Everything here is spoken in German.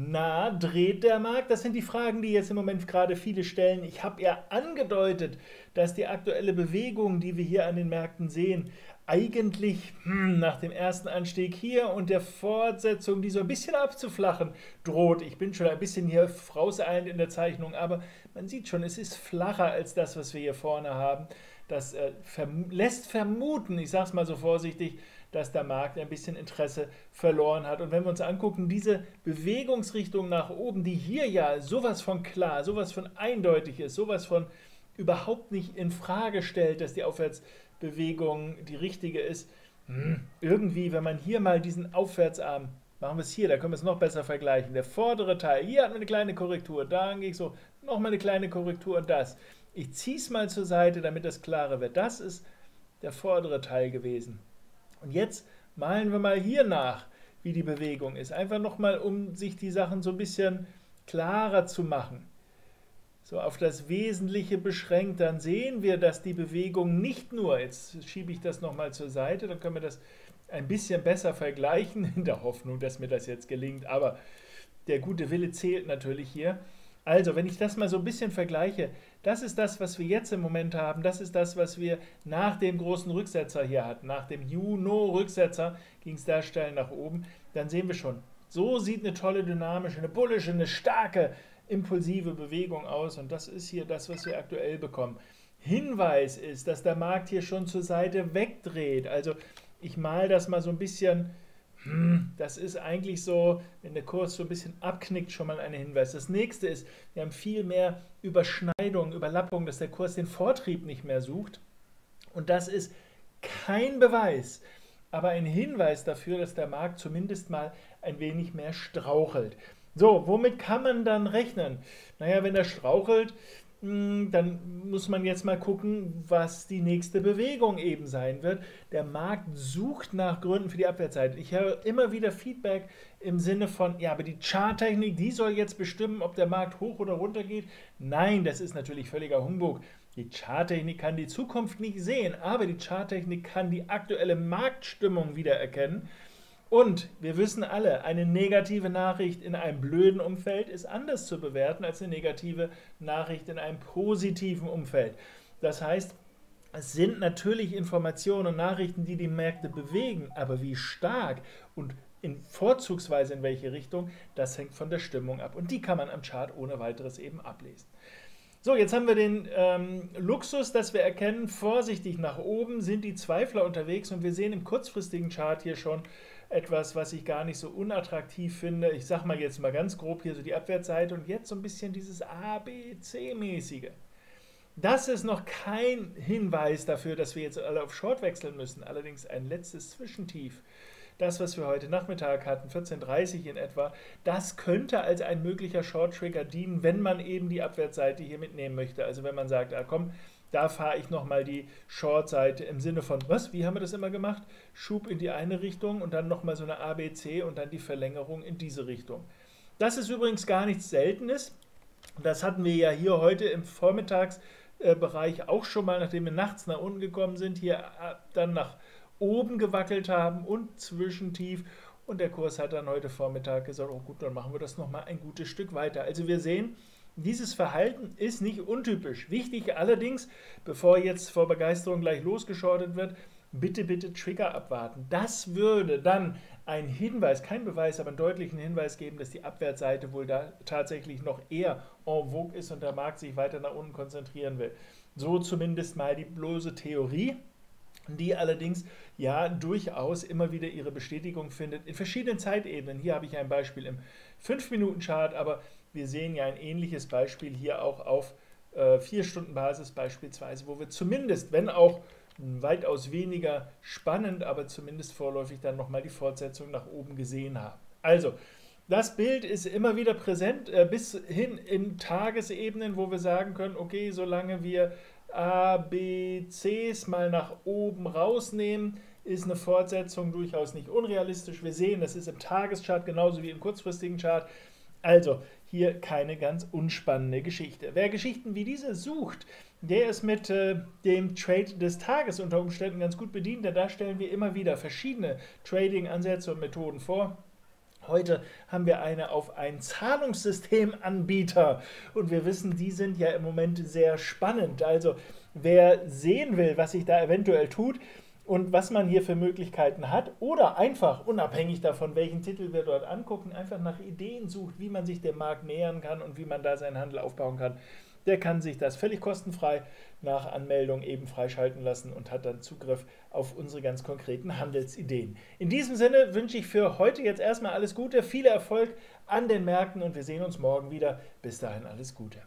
Na, dreht der Markt? Das sind die Fragen, die jetzt im Moment gerade viele stellen. Ich habe ja angedeutet, dass die aktuelle Bewegung, die wir hier an den Märkten sehen, eigentlich hm, nach dem ersten Anstieg hier und der Fortsetzung, die so ein bisschen abzuflachen droht. Ich bin schon ein bisschen hier vorauseilend in der Zeichnung, aber man sieht schon, es ist flacher als das, was wir hier vorne haben. Das äh, verm lässt vermuten, ich sage es mal so vorsichtig, dass der Markt ein bisschen Interesse verloren hat. Und wenn wir uns angucken, diese Bewegungsrichtung nach oben, die hier ja sowas von klar, sowas von eindeutig ist, sowas von überhaupt nicht in Frage stellt, dass die Aufwärtsbewegung die richtige ist. Hm, irgendwie, wenn man hier mal diesen Aufwärtsarm, machen wir es hier, da können wir es noch besser vergleichen. Der vordere Teil, hier hat man eine kleine Korrektur, da gehe ich so, nochmal eine kleine Korrektur und das. Ich ziehe es mal zur Seite, damit das klarer wird. Das ist der vordere Teil gewesen. Und jetzt malen wir mal hier nach, wie die Bewegung ist. Einfach nochmal, um sich die Sachen so ein bisschen klarer zu machen. So auf das Wesentliche beschränkt, dann sehen wir, dass die Bewegung nicht nur, jetzt schiebe ich das nochmal zur Seite, dann können wir das ein bisschen besser vergleichen, in der Hoffnung, dass mir das jetzt gelingt, aber der gute Wille zählt natürlich hier. Also, wenn ich das mal so ein bisschen vergleiche, das ist das, was wir jetzt im Moment haben. Das ist das, was wir nach dem großen Rücksetzer hier hatten. Nach dem Juno-Rücksetzer ging es da steil nach oben. Dann sehen wir schon, so sieht eine tolle, dynamische, eine bullische, eine starke, impulsive Bewegung aus. Und das ist hier das, was wir aktuell bekommen. Hinweis ist, dass der Markt hier schon zur Seite wegdreht. Also ich male das mal so ein bisschen hm, das ist eigentlich so, wenn der Kurs so ein bisschen abknickt, schon mal ein Hinweis. Das nächste ist, wir haben viel mehr Überschneidung, Überlappung, dass der Kurs den Vortrieb nicht mehr sucht. Und das ist kein Beweis, aber ein Hinweis dafür, dass der Markt zumindest mal ein wenig mehr strauchelt. So, womit kann man dann rechnen? Naja, wenn er strauchelt, hm, dann muss man jetzt mal gucken, was die nächste Bewegung eben sein wird. Der Markt sucht nach Gründen für die Abwärtszeit. Ich höre immer wieder Feedback im Sinne von, ja, aber die Charttechnik, die soll jetzt bestimmen, ob der Markt hoch oder runter geht. Nein, das ist natürlich völliger Humbug. Die Charttechnik kann die Zukunft nicht sehen, aber die Charttechnik kann die aktuelle Marktstimmung wiedererkennen und wir wissen alle, eine negative Nachricht in einem blöden Umfeld ist anders zu bewerten als eine negative Nachricht in einem positiven Umfeld. Das heißt, es sind natürlich Informationen und Nachrichten, die die Märkte bewegen, aber wie stark und in vorzugsweise in welche Richtung, das hängt von der Stimmung ab. Und die kann man am Chart ohne weiteres eben ablesen. So, jetzt haben wir den ähm, Luxus, dass wir erkennen, vorsichtig nach oben sind die Zweifler unterwegs und wir sehen im kurzfristigen Chart hier schon, etwas, was ich gar nicht so unattraktiv finde. Ich sage mal jetzt mal ganz grob hier so die Abwärtsseite und jetzt so ein bisschen dieses A, B, C-mäßige. Das ist noch kein Hinweis dafür, dass wir jetzt alle auf Short wechseln müssen. Allerdings ein letztes Zwischentief. Das, was wir heute Nachmittag hatten, 14.30 in etwa, das könnte als ein möglicher Short Trigger dienen, wenn man eben die Abwärtsseite hier mitnehmen möchte. Also wenn man sagt, ah, komm, da fahre ich nochmal die Short-Seite im Sinne von, was, wie haben wir das immer gemacht? Schub in die eine Richtung und dann nochmal so eine ABC und dann die Verlängerung in diese Richtung. Das ist übrigens gar nichts Seltenes. Das hatten wir ja hier heute im Vormittagsbereich auch schon mal, nachdem wir nachts nach unten gekommen sind, hier äh, dann nach oben gewackelt haben und zwischentief. Und der Kurs hat dann heute Vormittag gesagt, oh gut, dann machen wir das nochmal ein gutes Stück weiter. Also wir sehen, dieses Verhalten ist nicht untypisch. Wichtig allerdings, bevor jetzt vor Begeisterung gleich losgeschortet wird, bitte, bitte Trigger abwarten. Das würde dann einen Hinweis, kein Beweis, aber einen deutlichen Hinweis geben, dass die Abwärtsseite wohl da tatsächlich noch eher en vogue ist und der Markt sich weiter nach unten konzentrieren will. So zumindest mal die bloße Theorie, die allerdings ja durchaus immer wieder ihre Bestätigung findet in verschiedenen Zeitebenen. Hier habe ich ein Beispiel im 5-Minuten-Chart, aber wir sehen ja ein ähnliches Beispiel hier auch auf äh, 4-Stunden-Basis beispielsweise, wo wir zumindest, wenn auch weitaus weniger spannend, aber zumindest vorläufig dann nochmal die Fortsetzung nach oben gesehen haben. Also, das Bild ist immer wieder präsent, äh, bis hin in Tagesebenen, wo wir sagen können, okay, solange wir A, B, Cs mal nach oben rausnehmen, ist eine Fortsetzung durchaus nicht unrealistisch. Wir sehen, das ist im Tageschart genauso wie im kurzfristigen Chart. Also, hier keine ganz unspannende Geschichte. Wer Geschichten wie diese sucht, der ist mit äh, dem Trade des Tages unter Umständen ganz gut bedient, denn da stellen wir immer wieder verschiedene Trading-Ansätze und Methoden vor. Heute haben wir eine auf einen Zahlungssystemanbieter und wir wissen, die sind ja im Moment sehr spannend. Also wer sehen will, was sich da eventuell tut und was man hier für Möglichkeiten hat oder einfach unabhängig davon, welchen Titel wir dort angucken, einfach nach Ideen sucht, wie man sich dem Markt nähern kann und wie man da seinen Handel aufbauen kann, der kann sich das völlig kostenfrei nach Anmeldung eben freischalten lassen und hat dann Zugriff auf unsere ganz konkreten Handelsideen. In diesem Sinne wünsche ich für heute jetzt erstmal alles Gute, viel Erfolg an den Märkten und wir sehen uns morgen wieder. Bis dahin alles Gute.